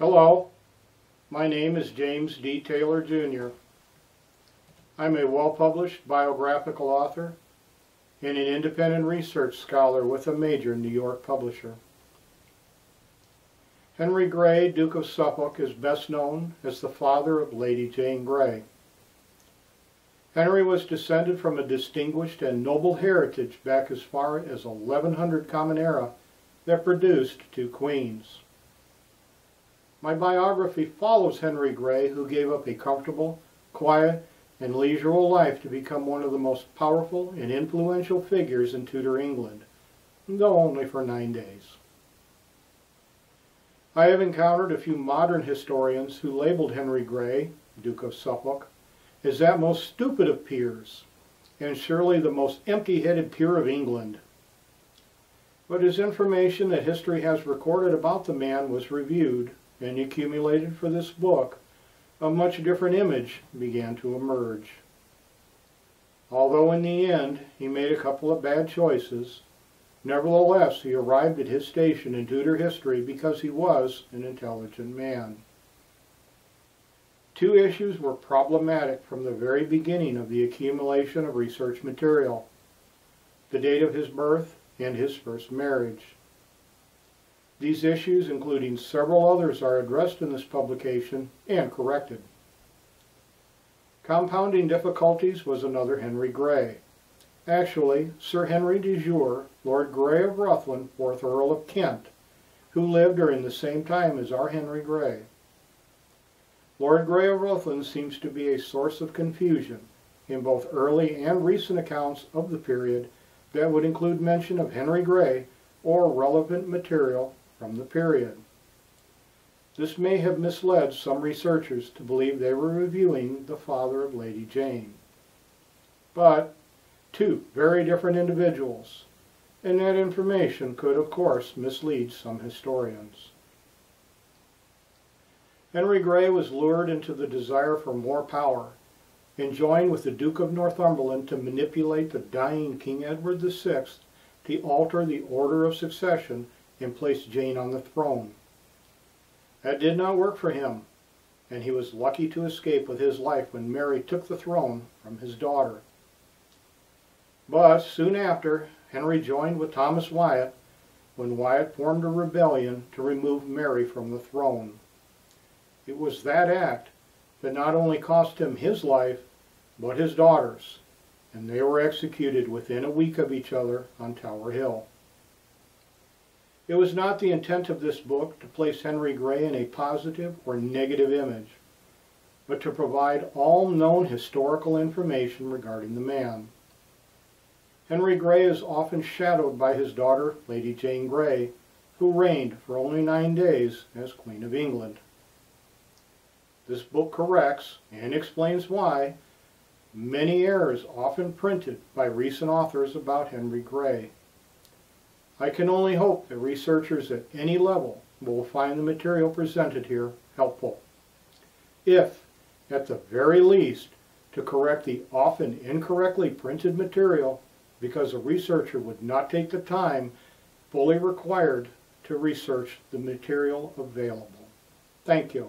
Hello, my name is James D. Taylor Jr. I'm a well-published biographical author and an independent research scholar with a major New York publisher. Henry Grey, Duke of Suffolk, is best known as the father of Lady Jane Grey. Henry was descended from a distinguished and noble heritage back as far as 1100 Common Era that produced two queens. My biography follows Henry Grey, who gave up a comfortable, quiet, and leisurely life to become one of the most powerful and influential figures in Tudor England, though only for nine days. I have encountered a few modern historians who labeled Henry Grey, Duke of Suffolk, as that most stupid of peers, and surely the most empty-headed peer of England. But as information that history has recorded about the man was reviewed and accumulated for this book, a much different image began to emerge. Although in the end he made a couple of bad choices, nevertheless he arrived at his station in Tudor history because he was an intelligent man. Two issues were problematic from the very beginning of the accumulation of research material, the date of his birth and his first marriage. These issues, including several others, are addressed in this publication and corrected. Compounding difficulties was another Henry Grey. Actually, Sir Henry de Jure, Lord Grey of Ruthin, 4th Earl of Kent, who lived during the same time as our Henry Grey. Lord Grey of Ruthin seems to be a source of confusion in both early and recent accounts of the period that would include mention of Henry Grey or relevant material from the period. This may have misled some researchers to believe they were reviewing the father of Lady Jane. But two very different individuals, and that information could of course mislead some historians. Henry Grey was lured into the desire for more power and joined with the Duke of Northumberland to manipulate the dying King Edward VI to alter the order of succession and placed Jane on the throne. That did not work for him, and he was lucky to escape with his life when Mary took the throne from his daughter. But soon after, Henry joined with Thomas Wyatt when Wyatt formed a rebellion to remove Mary from the throne. It was that act that not only cost him his life, but his daughter's, and they were executed within a week of each other on Tower Hill. It was not the intent of this book to place Henry Grey in a positive or negative image, but to provide all known historical information regarding the man. Henry Grey is often shadowed by his daughter, Lady Jane Grey, who reigned for only nine days as Queen of England. This book corrects and explains why many errors often printed by recent authors about Henry Grey. I can only hope that researchers at any level will find the material presented here helpful. If, at the very least, to correct the often incorrectly printed material because a researcher would not take the time fully required to research the material available. Thank you.